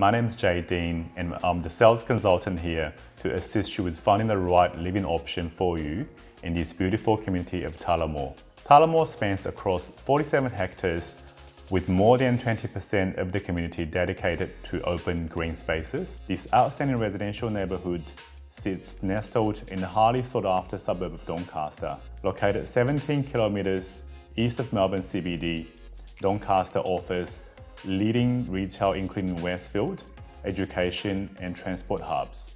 My name is Jay Dean and I'm the sales consultant here to assist you with finding the right living option for you in this beautiful community of Tullamore. Tullamore spans across 47 hectares with more than 20% of the community dedicated to open green spaces. This outstanding residential neighbourhood sits nestled in the highly sought after suburb of Doncaster. Located 17 kilometres east of Melbourne CBD, Doncaster offers leading retail including Westfield, education and transport hubs.